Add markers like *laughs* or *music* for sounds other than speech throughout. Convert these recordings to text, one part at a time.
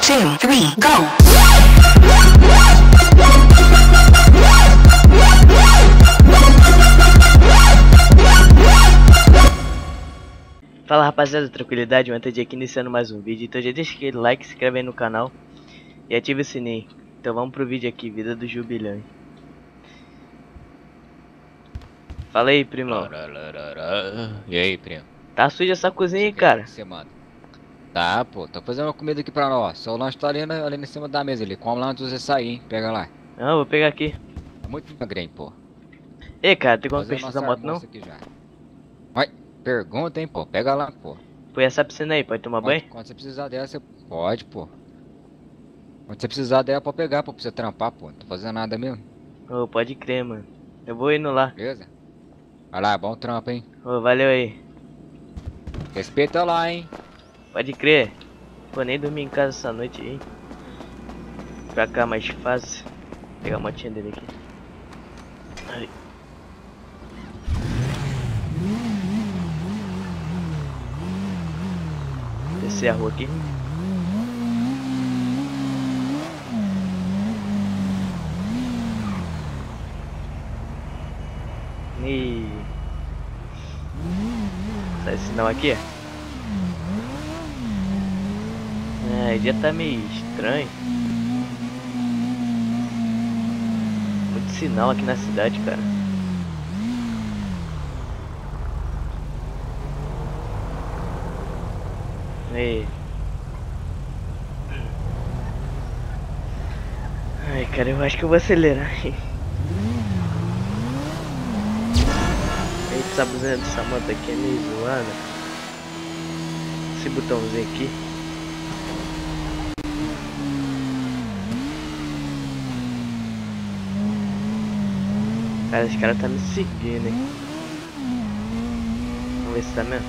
two, three, go! Fala rapaziada, tranquilidade, o Anted aqui iniciando mais um vídeo, então já deixa aquele like, se inscreve aí no canal e ativa o sininho. Então vamos pro vídeo aqui, vida do jubilão. Fala aí, primão. E aí, primo? Tá suja essa cozinha aí, cara. Você manda. Tá, pô, tô fazendo uma comida aqui pra nós. Seu lanche tá ali, na- ali em cima da mesa ali. Come lá antes de você sair, hein? Pega lá. Não, vou pegar aqui. É muito magrinho, pô. Ei, cara, tem como fechar essa moto não? aqui já. Vai, pergunta, hein, pô. Pega lá, pô. Põe essa piscina aí, pode tomar banho? Quando, quando você precisar dela, você pode, pô. Quando você precisar dela, pode pegar, pô, pra você trampar, pô. Não tô fazendo nada mesmo, Ô, pode crer, mano. Eu vou indo lá. beleza? Vai lá, bom trampo, hein? Ô, valeu aí. Respeita lá, hein? Pode crer. Vou nem dormir em casa essa noite aí. Pra cá mais fácil. Vou pegar a motinha dele aqui. Aí. Descer a rua aqui. E sai sinal aqui, ó. É, já tá meio estranho. Muito sinal aqui na cidade, cara. Aí. Ai, cara, eu acho que eu vou acelerar. Eita, essa buzina dessa moto aqui é meio zoada. Esse botãozinho aqui. Cara, esse cara tá me seguindo, hein? Vamos ver se tá mesmo.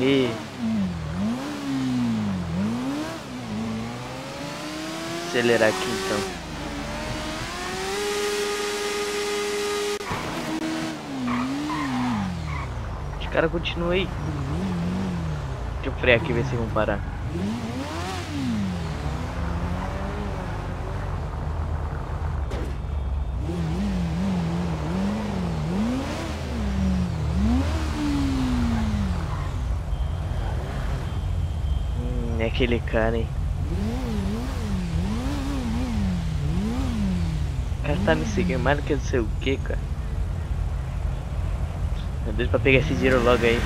E acelerar aqui então. Os caras continuam aí. Deixa eu frear aqui ver se vão parar. Hum, é aquele cara, hein? O cara tá me seguindo mais do que não sei o que, cara. Meu Deus, pra pegar esse dinheiro logo aí.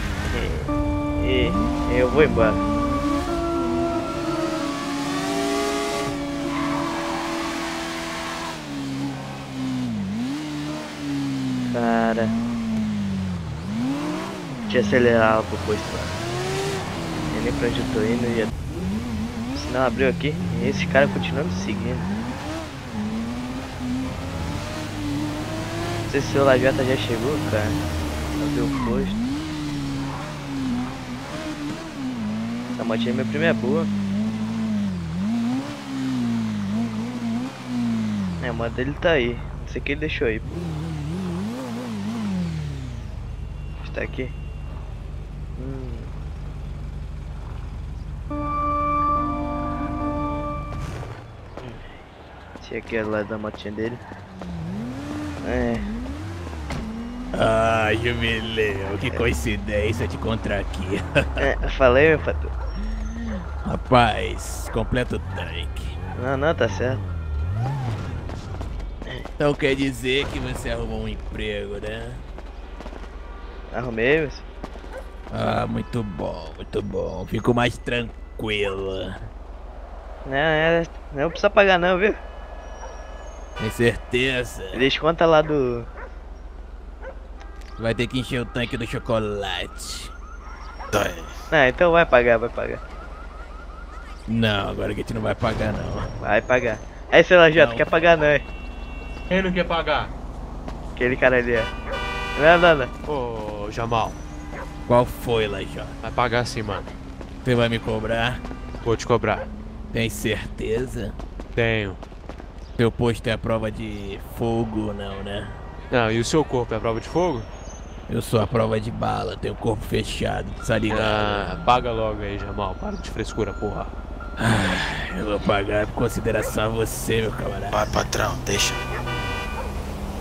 E, e eu vou embora. Cara. Deixa eu acelerar pro posto lá. Eu nem pra onde eu tô indo e o sinal abriu aqui e esse cara continua me seguindo. Não sei se o Lajota já chegou, cara. Fazer o posto. Essa motinha minha prima é boa. É, a moto dele tá aí. Não sei que ele deixou aí. Está aqui. Hum. Tinha aqui ao lado da motinha dele. É. Ah, Jubileu, que coincidência te encontrar aqui. *laughs* é falei, meu patrão. Rapaz, completo tanque. Não, não, tá certo. Então quer dizer que você arrumou um emprego, né? Arrumei, mas... Ah, muito bom, muito bom. Fico mais tranquilo. Não, é, não precisa pagar não, viu? Tem certeza? Eles contam lá do... Vai ter que encher o tanque do chocolate. Ah, então vai pagar, vai pagar. Não, agora que a gente não vai pagar não. Vai pagar. Aí, seu Lajota, quer pagar não, hein? Quem não quer pagar? Aquele cara ali, ó. Não, não, não. Ô, Jamal, Qual foi, Lajó? vai pagar sim, mano. Você vai me cobrar? Vou te cobrar. Tem certeza? Tenho. Seu posto é a prova de fogo, não, né? Não, e o seu corpo é a prova de fogo? Eu sou a prova de bala, tenho o corpo fechado, tá ligado? Ah, paga logo aí, Jamal. Para de frescura, porra. Ah, eu vou pagar por consideração a você, meu camarada. Vai, patrão, deixa.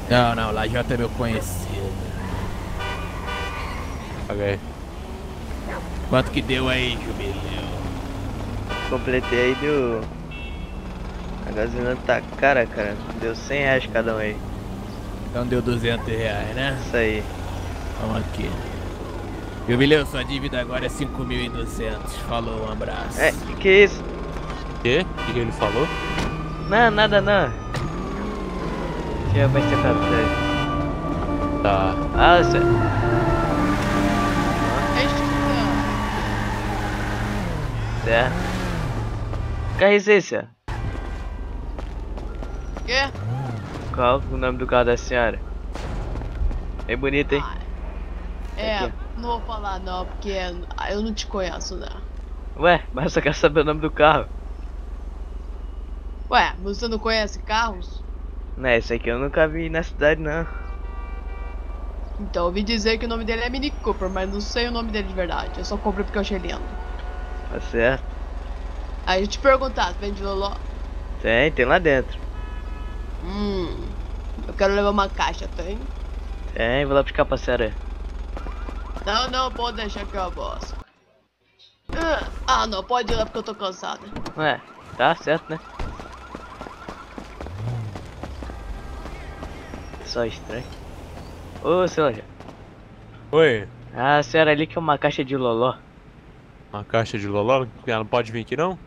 Não, não, Lajota é meu conhecido. Paga aí. Quanto que deu aí, Jubileu? Completei aí, deu. A gasolina tá cara, cara. Deu 100 reais cada um aí. Então deu 200 reais, né? Isso aí. Vamos aqui. Jubileu, sua dívida agora é 5.200. Falou, um abraço. É, que que é isso? Quê? O que, que ele falou? Não, nada não. Deixa eu abastecer pra trás. Tá. Ah, você... Certo. Que resistência? Quê? Qual o nome do carro da senhora? Bem bonito, hein? É, Aqui. não vou falar não, porque eu não te conheço, né? Ué, mas eu só quero saber o nome do carro. Ué, você não conhece carros? Não, esse aqui eu nunca vi na cidade, não. Então eu ouvi dizer que o nome dele é Mini Cooper, mas não sei o nome dele de verdade. Eu só comprei porque eu achei lindo. Tá certo. Aí eu te perguntar, vende Loló? Tem, tem lá dentro. Hum, eu quero levar uma caixa, tem? Tem, vou lá buscar pra senhora. Não, não, pode deixar que eu bosta. Ah, Ah, não, pode ir lá porque eu tô cansada. Ué, tá certo, né? Só estranho. Ô, seu loja. Oi. Ah, a senhora ali que é uma caixa de loló. Uma caixa de loló? Ela não pode vir aqui não?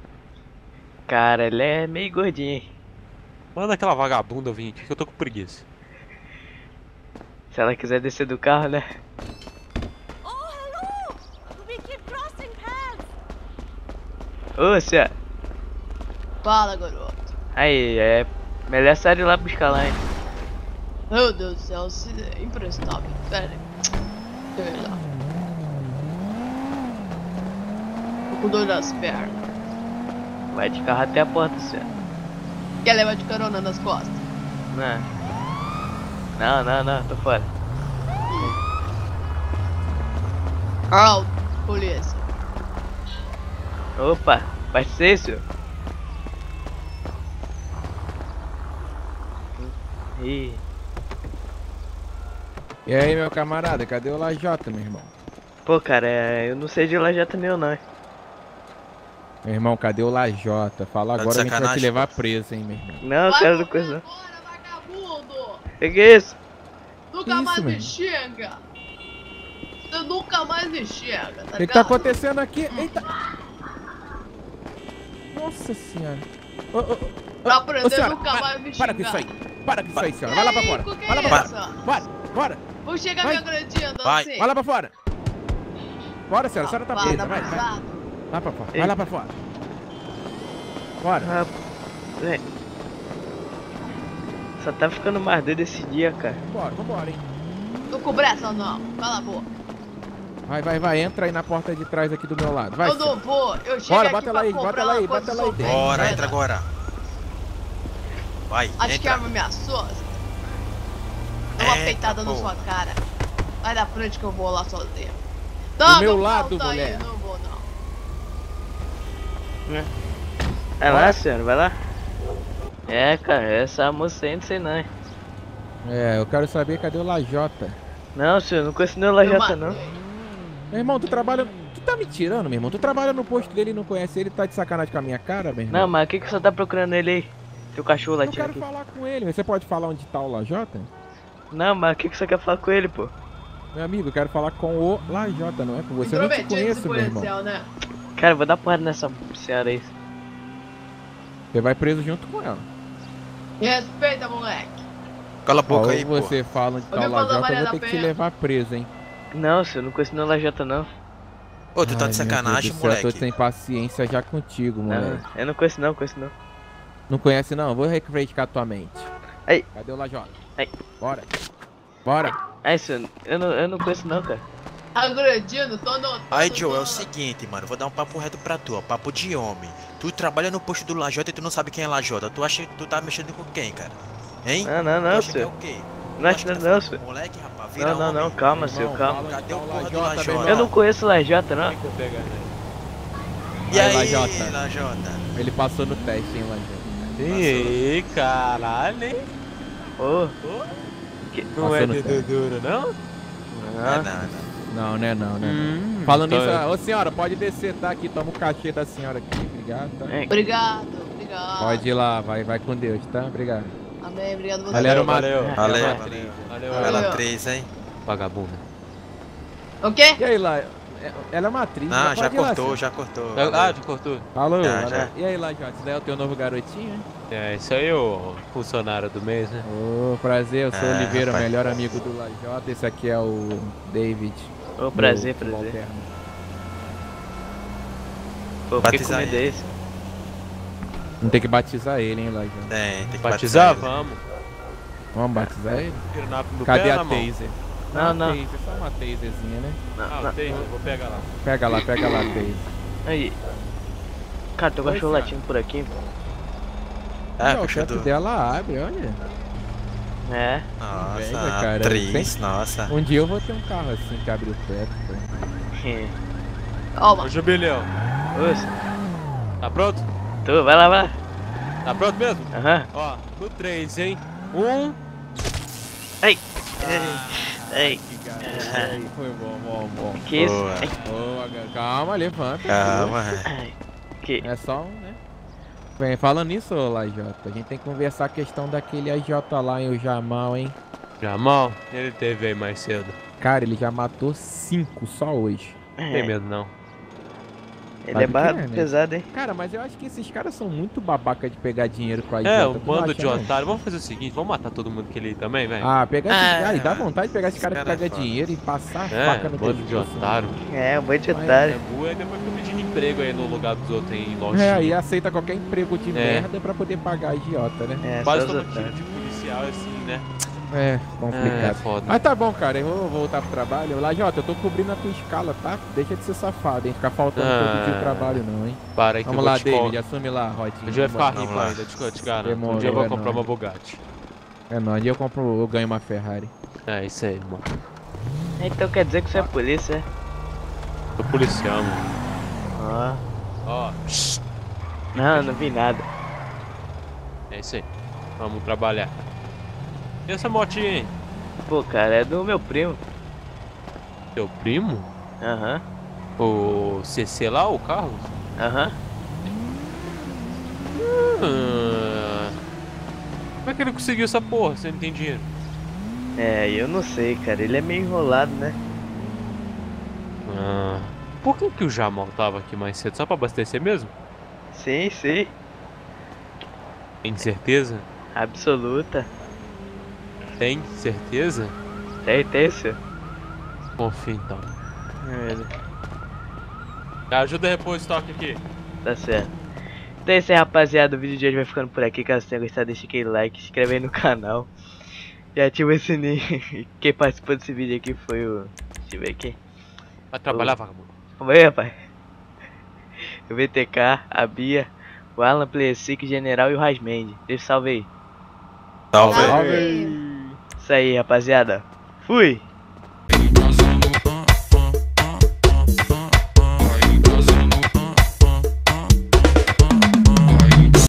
Cara, ela é meio gordinha, hein? Manda aquela vagabunda vir aqui que eu tô com preguiça. Se ela quiser descer do carro, né? Ô, senhora. Fala, garoto. Aí, é. Melhor sair lá buscar lá, hein? Meu Deus do céu, se é imprestável. Pera aí. Deixa eu ir lá. Tô com dor nas pernas. Vai de carro até a porta, senhora. Quer levar de carona nas costas? Não. Não, não, não, tô fora. Alto, polícia. Opa, pode ser, senhor? Ih, E aí, meu camarada, cadê o Lajota, meu irmão? pô, cara, eu não sei de lajata meu, não. Meu irmão, cadê o Lajota? Fala Tá agora, a gente vai te levar preso, hein, meu irmão. Não, Vai quero do coisa. agora! Que que é isso? Nunca Isso, mais me mano. xinga! Você nunca mais me xinga, tá O que, que tá acontecendo aqui? Eita! Nossa senhora. Ô, ô, ô, ô, aprender, senhora, nunca para, mais me para com xingar. isso aí. Para com isso aí, senhora. Vai lá pra fora. que Vai lá pra isso? fora. Bora, bora. Vou chegar Vai. me agredindo Vai. assim. Vai lá pra fora. Bora, senhora. A senhora tá presa. Vai, vai. Lá pra fora. Vai lá pra fora. Bora. Ah, véi. Só tá ficando mais doido esse dia, cara. Vambora, vambora, hein. Tô com pressa ou não? Cala a boca. Vai, vai, vai. Entra aí na porta de trás aqui do meu lado. Vai, eu não vou. Eu chego Bora, aqui bota ela aí, bota ela aí, bota ela aí. Bora, venda. entra agora. Vai, Acho que a entra. arma me assusta. Dá uma Eita, peitada na sua cara. Vai da frente que eu vou lá sozinho. Do meu não lado, aí, mulher. não vou não. Vai lá, senhora, vai lá. É, cara, essa moça aí não sei não. É, eu quero saber cadê o Lajota. Não, senhor, não conheço nem o Eu lajata, não. Meu irmão, tu trabalha. Tu tá me tirando, meu irmão? Tu trabalha no posto dele e não conhece ele, tá de sacanagem com a minha cara, meu irmão? Não, mas o que que você tá procurando ele aí? Teu cachorro eu latindo quero aqui. falar com ele. Você pode falar onde tá o Lajota? Não, mas o que que você quer falar com ele, pô? Meu amigo, eu quero falar com o Lajota, não é com você. Eu não te conheço, meu irmão. policial, né? Cara, eu vou dar porrada nessa senhora aí. Você vai preso junto com ela. Me respeita, moleque. Cala a Ó, boca ou aí, pô. você fala onde tá o Lajota, eu vou ter que te levar preso, hein? Não, senhor, não conheço nem o lajata, não. Ô, tu tá Ai, de sacanagem, céu, Eu tô moleque. sem paciência já contigo, moleque. Não, eu não conheço não, conheço não. Não conhece não? Vou refrescar tua mente. Aí. Cadê o Lajota? Aí. Bora. Bora. Ai, senhor, eu não, eu não conheço não, cara. agredindo, tô no. Aí, Joe, é o seguinte, mano. Vou dar um papo reto pra tu, ó. Papo de homem. Tu trabalha no posto do Lajota e tu não sabe quem é Lajota. Tu acha que tu tá mexendo com quem, cara? Hein? Não, não, Tu não, acha que é senhor. o quê? Não, não, não, senhor. Moleque, rapaz, vira Não, não, não, homem. calma, senhor, calma. Cadê o porra do Lajota, Eu não conheço o Lajota, não. Né? E aí, Lajota. Lajota? Ele passou no teste, hein, Lajota. Ih, caralho, hein? Ô, Não é no dedo duro, não? Não, não. não, não. Não, né, não, né? Hum, Falando nisso, é- ô senhora, pode descer, tá? Aqui, toma o cachê da senhora aqui, obrigado, tá? É, Obrigado, obrigado. Pode ir lá, vai, vai com Deus, tá? Obrigado. Amém, obrigado você. Valeu. é, Valeu, uma valeu. atriz. Valeu, Valeu. Ela três, hein? vagabunda. O quê? E aí, lá, é- ela é uma atriz, Ah, né? já cortou, já cortou. Ah, já cortou? Falou, Já, já. E aí, Lajota, esse daí é o teu novo garotinho, hein? É, isso aí é o funcionário do mês, né? Ô, prazer, eu sou Ah, Oliveira, rapaz. melhor amigo do Lajota. Esse aqui é o David. Ô, prazer, meu prazer. subalterno. Pô, fiquei com Batizar medo ele. desse. Não tem que batizar ele, hein, Lajota. Tem, tem que Batizar? batizar. Vamos. Vamos batizar ele? Cadê pé, a mão? taser? Não, não. taser, só uma taserzinha, né? Não, Ah, não. tem, vou pegar lá. Pega lá, pega lá taser. Aí. Cara, teu Oi, cachorro senhora. latindo por aqui. Ah, Não, o teto do... dela abre, olha. É. Nossa, Inveja, cara. Tem- nossa. Um dia eu vou ter um carro assim que abre o teto. pô. Calma. Ô, Jubileu, Ô, tá pronto? Tu, vai lá, vai lá. Tá pronto mesmo? Aham. Ó, no 3, hein? Um. Ei. Ei. Que aí, Foi bom, bom, bom. Que isso? Boa. Ai, Boa, calma, levanta. Calma. ai. Que. É só um, né? Bem, falando nisso, ô, Lajota, a gente tem que conversar a questão daquele AJ lá em o Jamal, hein? Jamal, ele teve aí mais cedo. Cara, ele já matou cinco só hoje. Não tem É, medo, não. Ele é barra é, né? pesado, hein? Cara, mas eu acho que esses caras são muito babaca de pegar dinheiro com a. É, um bando de otário. Vamos fazer o seguinte, vamos matar todo mundo que ele também, velho? Ah, pegar esse... Ah, Ai, dá vontade de pegar esse esse cara que cara é pega foda. dinheiro e passar a é, faca no bando de pescoço. otário. É, um monte de otário. É boa, e depois fica pedindo emprego aí no lugar dos outros em É, lojinha. e aceita qualquer emprego de É. merda pra poder pagar a idiota, né? É, Quase todo tipo de policial é assim, né? É, É, complicado. foda. Mas tá bom, cara, eu vou voltar pro trabalho. Lajota, eu tô cobrindo a tua escala, tá? Deixa de ser safado, hein? Ficar faltando todo dia o Ah. trabalho, não, hein? Para aí que Vamos eu lá, David, contar. assume lá, Rodinho. Um dia vai ficar Vamos rico lá. ainda, te, te garanto. Demorou, um dia eu vou é comprar nóis. uma Bugatti. É, não, um dia eu compro, eu ganho uma Ferrari. É, isso aí, irmão. Então quer dizer que você é polícia, é? Tô policial, mano. Ó. Ó, Não, não vi nada. é isso aí. Vamos trabalhar. E essa motinha aí? Pô, cara, é do meu primo. Teu primo? Aham. O CC lá, o Carlos? Aham. Ah, como é que ele conseguiu essa porra se ele não tem dinheiro? É, eu não sei, cara. Ele é meio enrolado, né? Ah, por que, que o Jamal tava aqui mais cedo? Só pra abastecer mesmo? Sim, sim. Tem certeza? Absoluta. Tem certeza? Tem, tem, senhor. Confia então. É, Ajuda a repor o estoque aqui. Tá certo. Então é isso aí, rapaziada. O vídeo de hoje vai ficando por aqui. Caso tenha gostado, deixa aquele like, se inscreve aí no canal. E ativa o sininho. *laughs* Quem participou desse vídeo aqui foi o. Deixa eu ver aqui. Vai trabalhar, vagabundo. Vamos aí, rapaz. O VTK, a Bia, o Alan Plesic, o General e o Rasmende. Deixa salve aí. Salve. Salve. Isso aí, rapaziada. Fui!